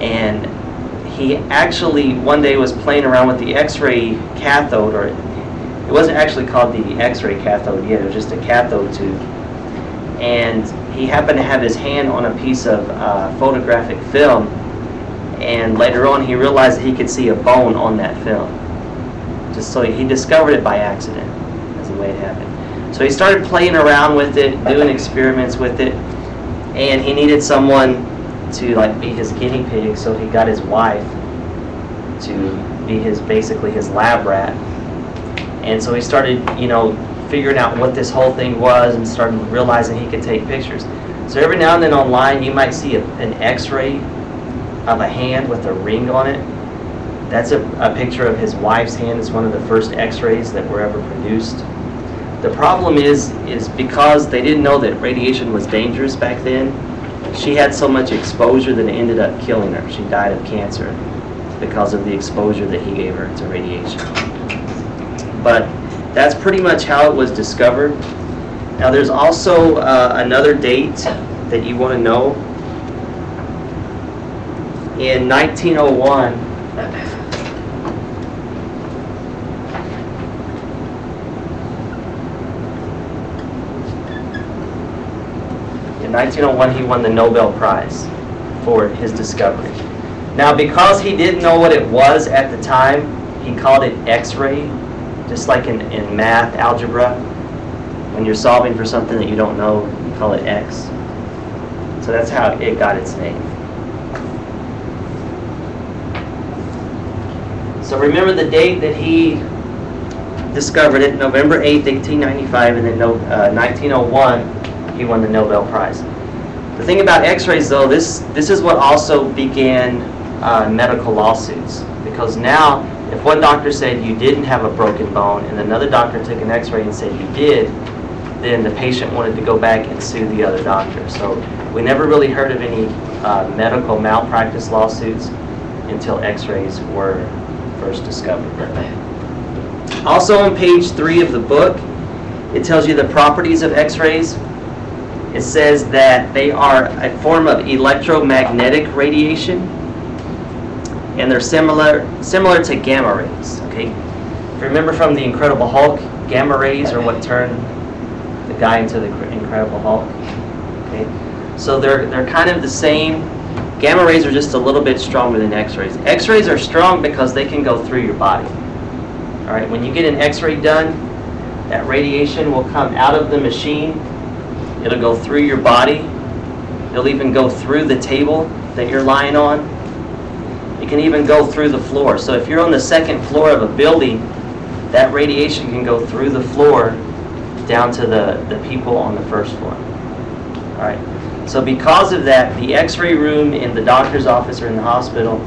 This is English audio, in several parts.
And he actually one day was playing around with the X-ray cathode, or it wasn't actually called the X-ray cathode yet. It was just a cathode tube. And he happened to have his hand on a piece of uh, photographic film, and later on he realized that he could see a bone on that film. Just so he discovered it by accident, as the way it happened. So he started playing around with it, doing experiments with it, and he needed someone to like be his guinea pig, so he got his wife to be his basically his lab rat. And so he started, you know, figuring out what this whole thing was and started realizing he could take pictures. So every now and then online you might see a, an x-ray of a hand with a ring on it. That's a, a picture of his wife's hand. It's one of the first x-rays that were ever produced. The problem is, is because they didn't know that radiation was dangerous back then, she had so much exposure that it ended up killing her. She died of cancer because of the exposure that he gave her to radiation. But that's pretty much how it was discovered. Now there's also uh, another date that you want to know. In 1901, 1901 he won the Nobel Prize for his discovery. Now because he didn't know what it was at the time, he called it X-ray just like in, in math, algebra, when you're solving for something that you don't know, you call it x. So that's how it got its name. So remember the date that he discovered it, November 8, 1895, and then no, uh, 1901, he won the Nobel Prize. The thing about x-rays though, this, this is what also began uh, medical lawsuits. Because now if one doctor said you didn't have a broken bone and another doctor took an x-ray and said you did, then the patient wanted to go back and sue the other doctor. So we never really heard of any uh, medical malpractice lawsuits until x-rays were first discovered. Also on page three of the book, it tells you the properties of x-rays. It says that they are a form of electromagnetic radiation and they're similar similar to gamma rays. Okay, remember from the Incredible Hulk, gamma rays are what turned the guy into the Incredible Hulk. Okay, so they're they're kind of the same. Gamma rays are just a little bit stronger than X-rays. X-rays are strong because they can go through your body. All right, when you get an X-ray done, that radiation will come out of the machine. It'll go through your body. It'll even go through the table that you're lying on it can even go through the floor. So if you're on the second floor of a building, that radiation can go through the floor down to the, the people on the first floor. All right. So because of that, the x-ray room in the doctor's office or in the hospital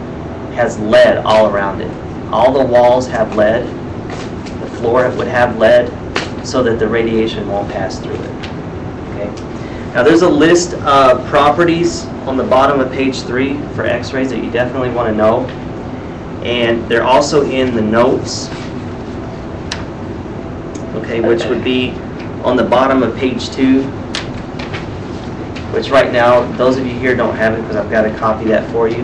has lead all around it. All the walls have lead. The floor would have lead so that the radiation won't pass through it. Okay. Now there's a list of properties on the bottom of page three for x-rays that you definitely want to know. And they're also in the notes, okay, which would be on the bottom of page two, which right now, those of you here don't have it because I've got to copy that for you.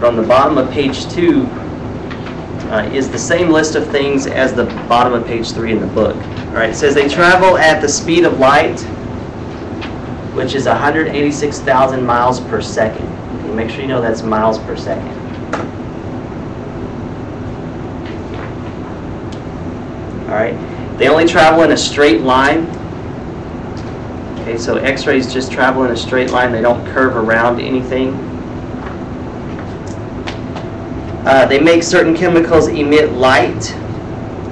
But on the bottom of page two uh, is the same list of things as the bottom of page three in the book. All right, it says they travel at the speed of light which is 186,000 miles per second. Okay, make sure you know that's miles per second. All right. They only travel in a straight line. Okay, so X-rays just travel in a straight line. They don't curve around anything. Uh, they make certain chemicals emit light,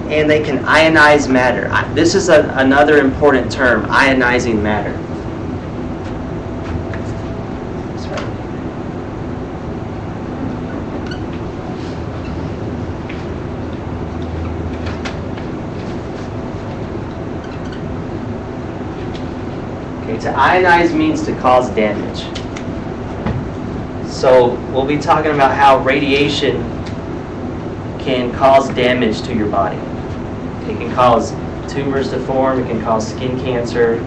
and they can ionize matter. This is a, another important term, ionizing matter. To ionize means to cause damage. So we'll be talking about how radiation can cause damage to your body. It can cause tumors to form, it can cause skin cancer,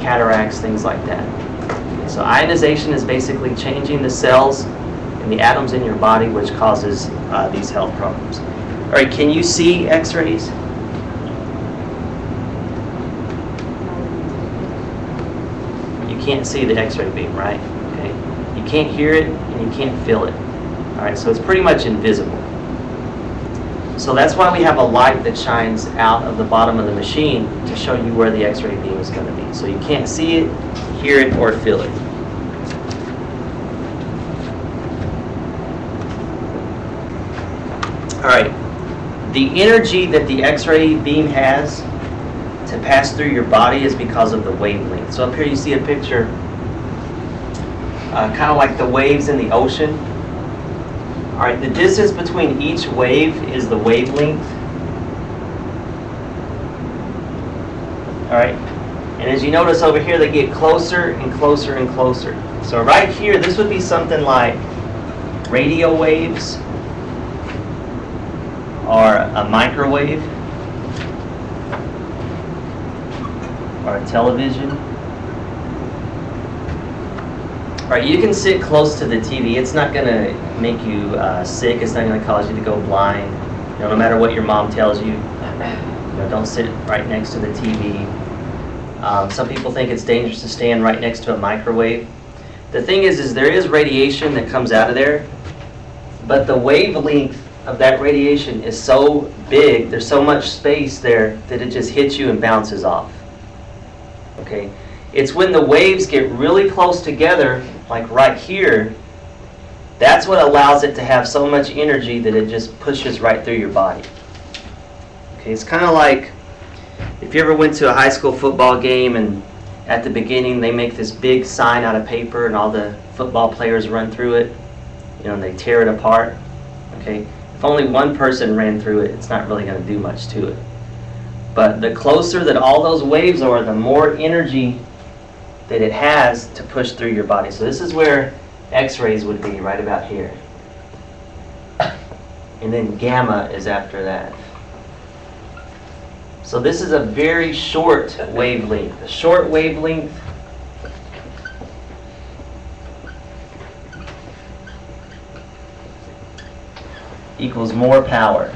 cataracts, things like that. So ionization is basically changing the cells and the atoms in your body, which causes uh, these health problems. All right, can you see X-rays? You can't see the X-ray beam, right? Okay. You can't hear it and you can't feel it. All right, so it's pretty much invisible. So that's why we have a light that shines out of the bottom of the machine to show you where the X-ray beam is going to be. So you can't see it, hear it, or feel it. All right, the energy that the X-ray beam has to pass through your body is because of the wavelength. So up here you see a picture, uh, kind of like the waves in the ocean. All right, the distance between each wave is the wavelength. All right, and as you notice over here, they get closer and closer and closer. So right here, this would be something like radio waves or a microwave or television. All right, you can sit close to the TV. It's not going to make you uh, sick. It's not going to cause you to go blind. You know, no matter what your mom tells you, you know, don't sit right next to the TV. Um, some people think it's dangerous to stand right next to a microwave. The thing is, is there is radiation that comes out of there, but the wavelength of that radiation is so big, there's so much space there that it just hits you and bounces off. Okay? It's when the waves get really close together, like right here, that's what allows it to have so much energy that it just pushes right through your body. Okay, it's kind of like if you ever went to a high school football game and at the beginning they make this big sign out of paper and all the football players run through it, you know, and they tear it apart. Okay, if only one person ran through it, it's not really going to do much to it. But the closer that all those waves are, the more energy that it has to push through your body. So this is where X-rays would be right about here. And then gamma is after that. So this is a very short wavelength. A short wavelength equals more power.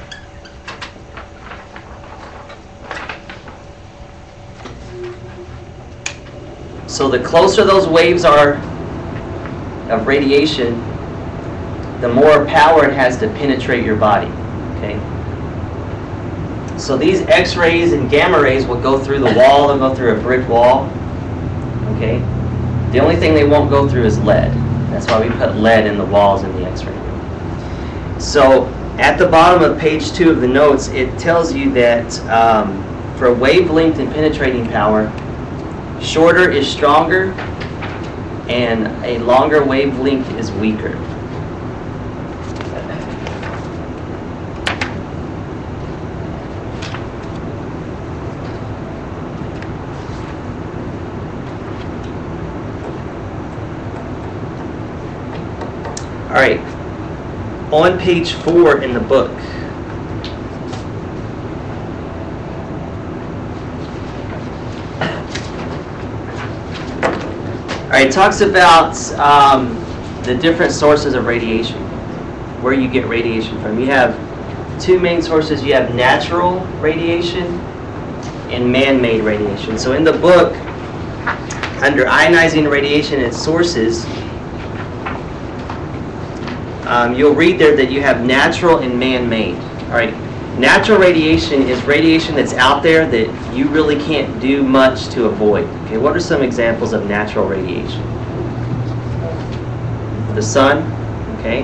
So the closer those waves are of radiation, the more power it has to penetrate your body. Okay? So these X-rays and gamma rays will go through the wall, they'll go through a brick wall. Okay? The only thing they won't go through is lead. That's why we put lead in the walls in the X-ray room. So at the bottom of page two of the notes, it tells you that um, for wavelength and penetrating power, shorter is stronger and a longer wavelength is weaker. All right, on page four in the book, All right, it talks about um, the different sources of radiation, where you get radiation from. You have two main sources. You have natural radiation and man-made radiation. So in the book, under ionizing radiation and sources, um, you'll read there that you have natural and man-made. All right, natural radiation is radiation that's out there that you really can't do much to avoid. Okay, what are some examples of natural radiation? The sun. Okay,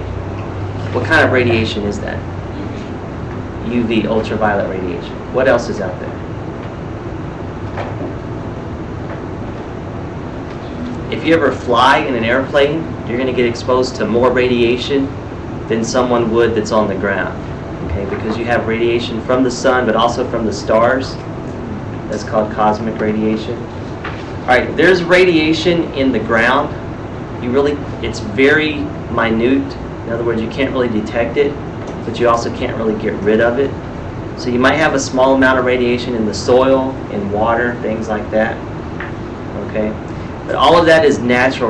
what kind of radiation is that? UV, ultraviolet radiation. What else is out there? If you ever fly in an airplane, you're going to get exposed to more radiation than someone would that's on the ground. Okay, because you have radiation from the sun, but also from the stars. That's called cosmic radiation. All right, there's radiation in the ground. You really, it's very minute. In other words, you can't really detect it, but you also can't really get rid of it. So you might have a small amount of radiation in the soil, in water, things like that. Okay, but all of that is natural